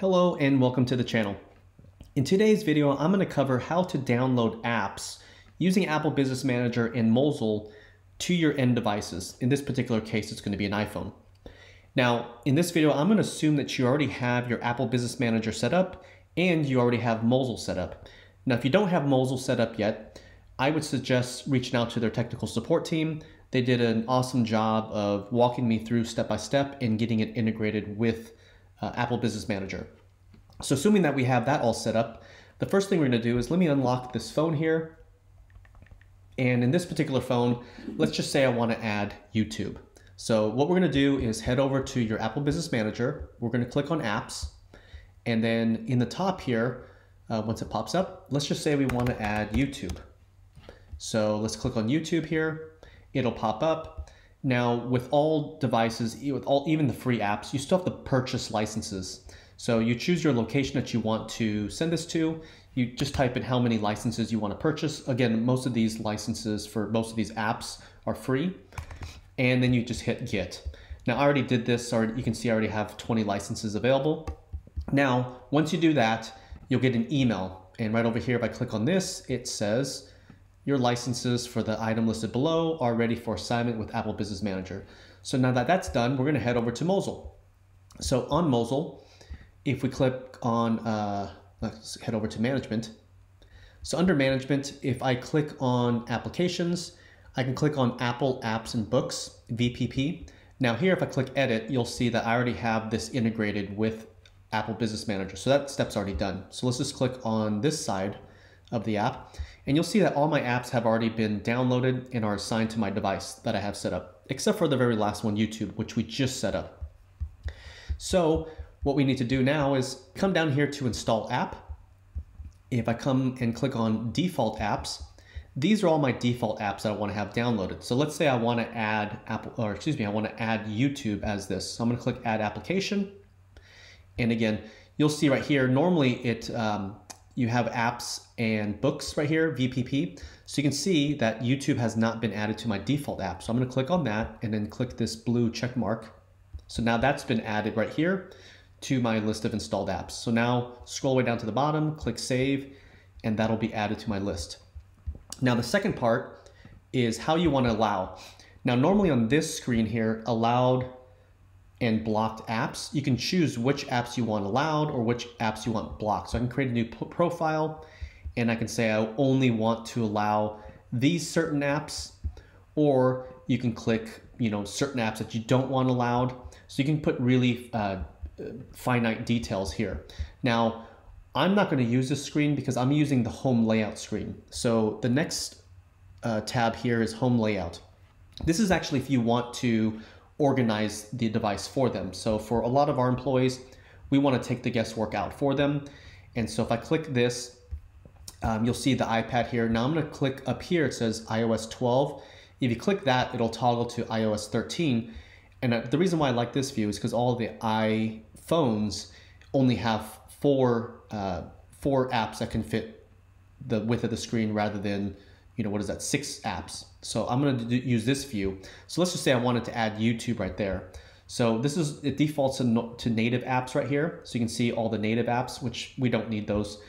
Hello and welcome to the channel. In today's video, I'm going to cover how to download apps using Apple Business Manager and Mosyle to your end devices. In this particular case, it's going to be an iPhone. Now, in this video, I'm going to assume that you already have your Apple Business Manager set up and you already have Mosyle set up. Now, if you don't have Mosyle set up yet, I would suggest reaching out to their technical support team. They did an awesome job of walking me through step by step and getting it integrated with uh, Apple Business Manager. So assuming that we have that all set up, the first thing we're gonna do is let me unlock this phone here. And in this particular phone, let's just say I wanna add YouTube. So what we're gonna do is head over to your Apple Business Manager. We're gonna click on apps. And then in the top here, uh, once it pops up, let's just say we wanna add YouTube. So let's click on YouTube here. It'll pop up. Now, with all devices, with all even the free apps, you still have to purchase licenses. So you choose your location that you want to send this to. You just type in how many licenses you want to purchase. Again, most of these licenses for most of these apps are free. And then you just hit get. Now I already did this, or you can see I already have 20 licenses available. Now, once you do that, you'll get an email. And right over here, if I click on this, it says, your licenses for the item listed below are ready for assignment with Apple Business Manager. So now that that's done, we're gonna head over to Mosyle. So on Mosyle, if we click on, uh, let's head over to management. So under management, if I click on applications, I can click on Apple Apps and Books, VPP. Now here, if I click edit, you'll see that I already have this integrated with Apple Business Manager. So that step's already done. So let's just click on this side of the app. And you'll see that all my apps have already been downloaded and are assigned to my device that I have set up, except for the very last one, YouTube, which we just set up. So what we need to do now is come down here to install app. If I come and click on default apps, these are all my default apps that I want to have downloaded. So let's say I want to add Apple, or excuse me, I want to add YouTube as this. So I'm going to click add application. And again, you'll see right here, normally it um, you have apps and books right here, VPP. So you can see that YouTube has not been added to my default app. So I'm gonna click on that and then click this blue check mark. So now that's been added right here to my list of installed apps. So now scroll way down to the bottom, click save, and that'll be added to my list. Now the second part is how you wanna allow. Now normally on this screen here, allowed and blocked apps, you can choose which apps you want allowed or which apps you want blocked. So I can create a new profile and I can say I only want to allow these certain apps or you can click you know certain apps that you don't want allowed. So you can put really uh, finite details here. Now, I'm not going to use this screen because I'm using the home layout screen. So the next uh, tab here is home layout. This is actually if you want to organize the device for them. So for a lot of our employees, we want to take the guesswork out for them. And so if I click this, um, you'll see the iPad here. Now I'm going to click up here. It says iOS 12. If you click that, it'll toggle to iOS 13. And uh, the reason why I like this view is because all the iPhones only have four, uh, four apps that can fit the width of the screen rather than you know, what is that, six apps. So I'm gonna use this view. So let's just say I wanted to add YouTube right there. So this is, it defaults to, to native apps right here. So you can see all the native apps, which we don't need those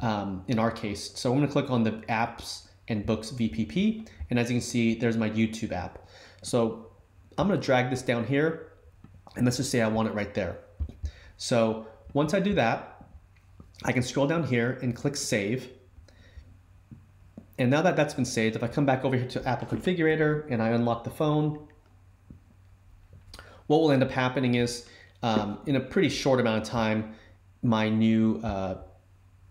um, in our case. So I'm gonna click on the apps and books VPP. And as you can see, there's my YouTube app. So I'm gonna drag this down here and let's just say I want it right there. So once I do that, I can scroll down here and click save. And now that that's been saved, if I come back over here to Apple Configurator and I unlock the phone, what will end up happening is um, in a pretty short amount of time, my new uh,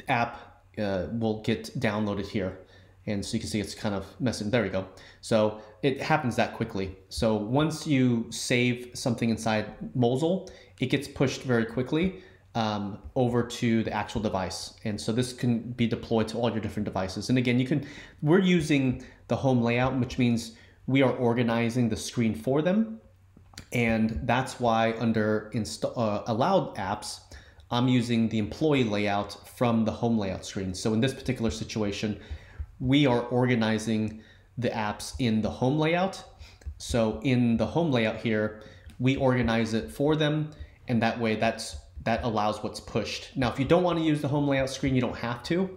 app uh, will get downloaded here. And so you can see it's kind of messing, there we go. So it happens that quickly. So once you save something inside Mosyle, it gets pushed very quickly um, over to the actual device. And so this can be deployed to all your different devices. And again, you can, we're using the home layout, which means we are organizing the screen for them. And that's why under install, uh, allowed apps, I'm using the employee layout from the home layout screen. So in this particular situation, we are organizing the apps in the home layout. So in the home layout here, we organize it for them. And that way that's that allows what's pushed. Now, if you don't want to use the home layout screen, you don't have to.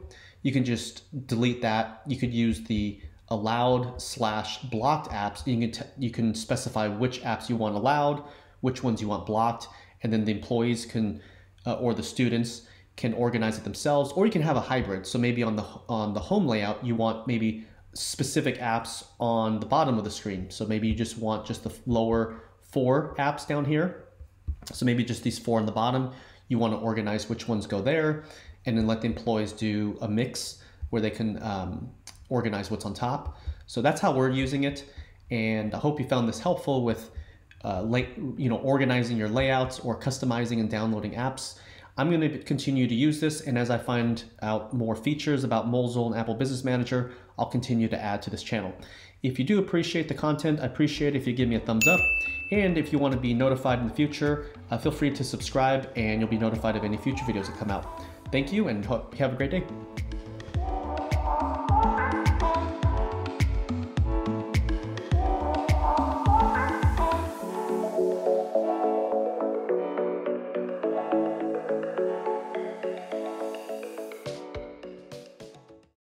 You can just delete that. You could use the allowed slash blocked apps. You can, you can specify which apps you want allowed, which ones you want blocked, and then the employees can, uh, or the students can organize it themselves, or you can have a hybrid. So maybe on the, on the home layout, you want maybe specific apps on the bottom of the screen. So maybe you just want just the lower four apps down here. So maybe just these four on the bottom, you want to organize which ones go there and then let the employees do a mix where they can um, organize what's on top. So that's how we're using it. And I hope you found this helpful with uh, lay, you know, organizing your layouts or customizing and downloading apps. I'm going to continue to use this, and as I find out more features about Mosyle and Apple Business Manager, I'll continue to add to this channel. If you do appreciate the content, I appreciate if you give me a thumbs up. And if you want to be notified in the future, uh, feel free to subscribe and you'll be notified of any future videos that come out. Thank you and hope you have a great day.